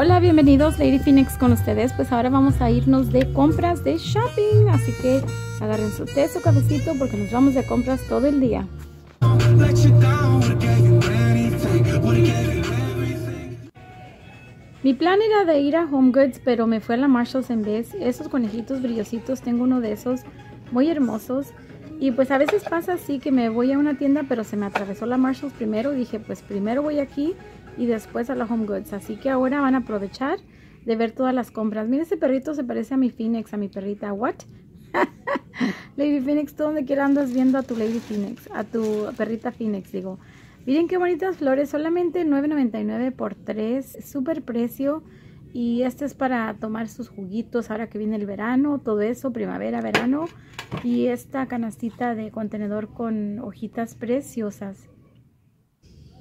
Hola, bienvenidos Lady Phoenix con ustedes. Pues ahora vamos a irnos de compras de shopping. Así que agarren su té, su cafecito porque nos vamos de compras todo el día. Mi plan era de ir a Home Goods, pero me fue a la Marshalls en vez. Esos conejitos brillositos, tengo uno de esos muy hermosos. Y pues a veces pasa así que me voy a una tienda, pero se me atravesó la Marshalls primero. Dije, pues primero voy aquí y después a la Home Goods. Así que ahora van a aprovechar de ver todas las compras. Mira, ese perrito se parece a mi Phoenix, a mi perrita. ¿What? Lady Phoenix, ¿tú donde quiera andas viendo a tu Lady Phoenix? A tu perrita Phoenix, digo. Miren qué bonitas flores, solamente $9.99 por 3, súper precio. Y este es para tomar sus juguitos ahora que viene el verano, todo eso, primavera, verano. Y esta canastita de contenedor con hojitas preciosas.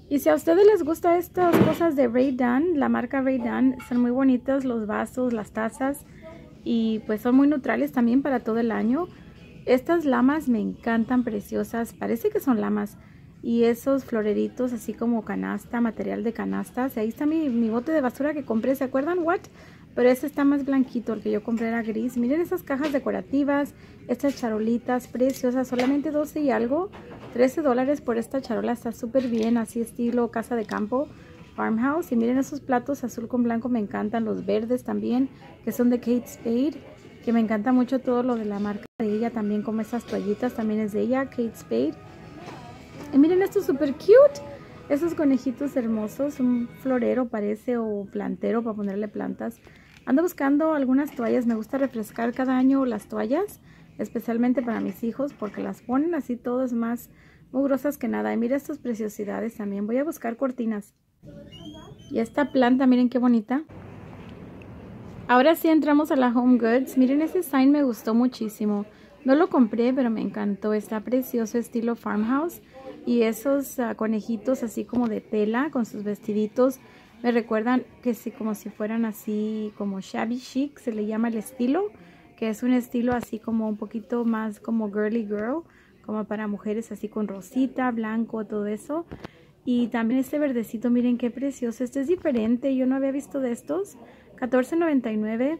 Y si a ustedes les gusta estas cosas de Ray Dan, la marca Ray Dan, son muy bonitas los vasos, las tazas y pues son muy neutrales también para todo el año. Estas lamas me encantan, preciosas, parece que son lamas. Y esos floreritos así como canasta, material de canastas. Ahí está mi, mi bote de basura que compré, ¿se acuerdan? What? Pero este está más blanquito, el que yo compré era gris. Miren esas cajas decorativas, estas charolitas preciosas, solamente 12 y algo. 13 dólares por esta charola, está súper bien, así estilo casa de campo, farmhouse. Y miren esos platos azul con blanco, me encantan, los verdes también, que son de Kate Spade, que me encanta mucho todo lo de la marca de ella, también como esas toallitas, también es de ella, Kate Spade. Y miren esto súper cute, esos conejitos hermosos, un florero parece o plantero para ponerle plantas. Ando buscando algunas toallas, me gusta refrescar cada año las toallas especialmente para mis hijos porque las ponen así todas más mugrosas que nada. Y mira estas preciosidades también. Voy a buscar cortinas. Y esta planta, miren qué bonita. Ahora sí entramos a la Home Goods. Miren ese sign me gustó muchísimo. No lo compré, pero me encantó. Está precioso estilo farmhouse. Y esos ah, conejitos así como de tela con sus vestiditos. Me recuerdan que sí, como si fueran así como shabby chic, se le llama el estilo que es un estilo así como un poquito más como girly girl, como para mujeres así con rosita, blanco, todo eso. Y también este verdecito, miren qué precioso. Este es diferente, yo no había visto de estos. $14.99.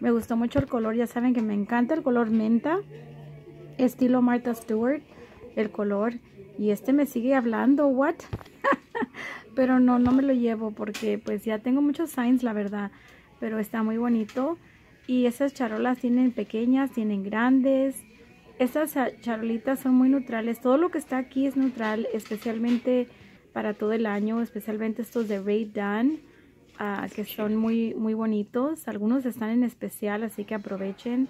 Me gustó mucho el color, ya saben que me encanta el color menta. Estilo Martha Stewart, el color. Y este me sigue hablando, what? Pero no, no me lo llevo porque pues ya tengo muchos signs, la verdad. Pero está muy bonito. Y esas charolas tienen pequeñas, tienen grandes. Estas charolitas son muy neutrales. Todo lo que está aquí es neutral, especialmente para todo el año. Especialmente estos de Ray Dan, ah, que son muy, muy bonitos. Algunos están en especial, así que aprovechen.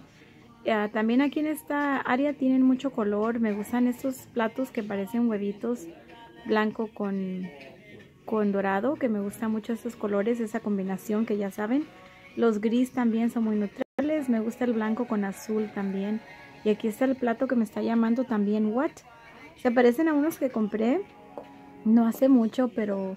Ah, también aquí en esta área tienen mucho color. Me gustan estos platos que parecen huevitos blanco con, con dorado, que me gustan mucho estos colores, esa combinación que ya saben. Los gris también son muy neutrales. Me gusta el blanco con azul también. Y aquí está el plato que me está llamando también What. Se parecen a unos que compré no hace mucho, pero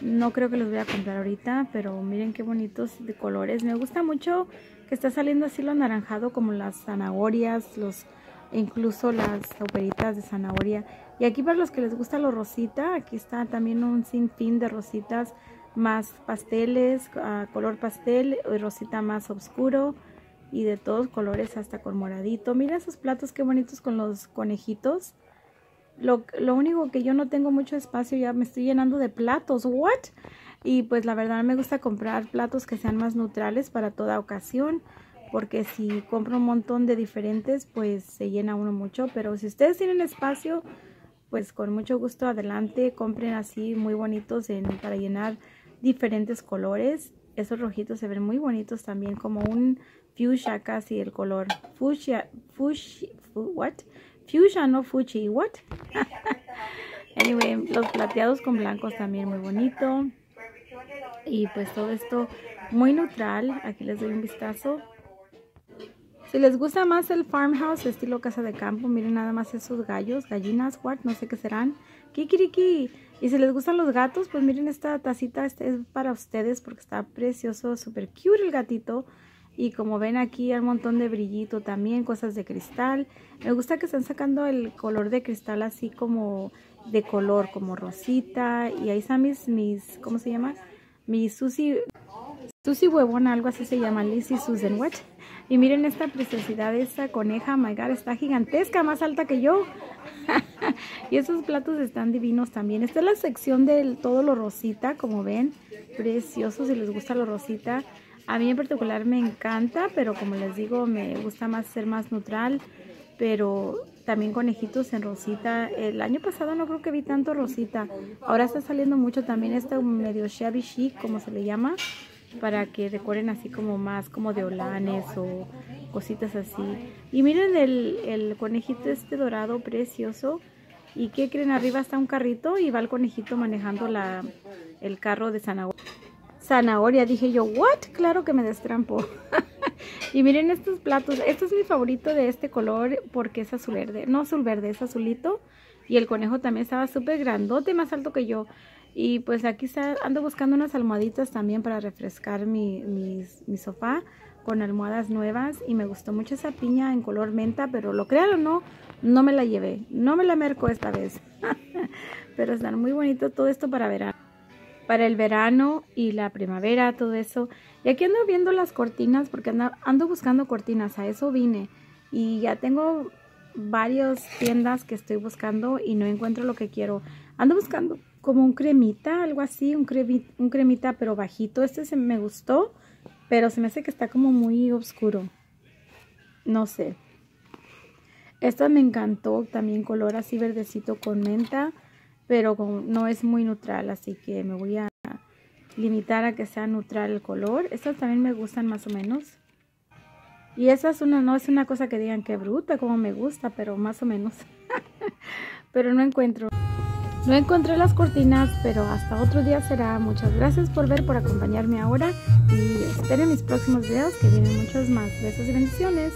no creo que los voy a comprar ahorita. Pero miren qué bonitos de colores. Me gusta mucho que está saliendo así lo anaranjado como las zanahorias, los incluso las operitas de zanahoria. Y aquí para los que les gusta lo rosita, aquí está también un sinfín de rositas más pasteles, color pastel, y rosita más oscuro y de todos colores hasta con moradito. Mira esos platos qué bonitos con los conejitos. Lo, lo, único que yo no tengo mucho espacio, ya me estoy llenando de platos. ¿What? Y pues la verdad me gusta comprar platos que sean más neutrales para toda ocasión. Porque si compro un montón de diferentes, pues se llena uno mucho. Pero si ustedes tienen espacio, pues con mucho gusto adelante. Compren así muy bonitos en, para llenar diferentes colores. Esos rojitos se ven muy bonitos también, como un fuchsia casi el color. Fuchsia, fuchsia, what? Fuchsia, no fuchi, what? anyway, los plateados con blancos también muy bonito. Y pues todo esto muy neutral. Aquí les doy un vistazo. Si les gusta más el farmhouse, estilo casa de campo, miren nada más esos gallos, gallinas, what, no sé qué serán. Kikiriki. Y si les gustan los gatos, pues miren esta tacita, este es para ustedes porque está precioso, súper cute el gatito. Y como ven aquí hay un montón de brillito también, cosas de cristal. Me gusta que están sacando el color de cristal así como de color, como rosita. Y ahí están mis, mis ¿cómo se llama? Mis Susi, Susi Huevona, algo así se llama, Lizzie Susan What. Y miren esta preciosidad esta coneja, my god, está gigantesca, más alta que yo. y esos platos están divinos también. Esta es la sección de todo lo rosita, como ven, precioso si les gusta lo rosita. A mí en particular me encanta, pero como les digo, me gusta más ser más neutral. Pero también conejitos en rosita. El año pasado no creo que vi tanto rosita. Ahora está saliendo mucho también este medio shabby chic, como se le llama para que decoren así como más como de olanes o cositas así. Y miren el, conejito este dorado precioso. ¿Y qué creen? Arriba está un carrito y va el conejito manejando el carro de zanahoria. Zanahoria, dije yo, ¿what? Claro que me destrampo. y miren estos platos. Este es mi favorito de este color porque es azul verde. No azul verde, es azulito. Y el conejo también estaba súper grandote, más alto que yo. Y pues aquí está, ando buscando unas almohaditas también para refrescar mi, mi, sofá con almohadas nuevas. Y me gustó mucho esa piña en color menta, pero lo crean o no, no me la llevé. No me la merco esta vez. pero están muy bonitos todo esto para verano. Para el verano y la primavera, todo eso. Y aquí ando viendo las cortinas porque ando, ando buscando cortinas. A eso vine. Y ya tengo varias tiendas que estoy buscando y no encuentro lo que quiero. Ando buscando como un cremita, algo así, un, un cremita pero bajito. Este se me gustó, pero se me hace que está como muy oscuro. No sé. Esta me encantó, también color así verdecito con menta, pero no es muy neutral, así que me voy a limitar a que sea neutral el color. Estas también me gustan más o menos. Y esa es una, no es una cosa que digan que bruta, como me gusta, pero más o menos. pero no encuentro. No encontré las cortinas, pero hasta otro día será. Muchas gracias por ver, por acompañarme ahora y esperen mis próximos videos que vienen muchos más. Besos y bendiciones.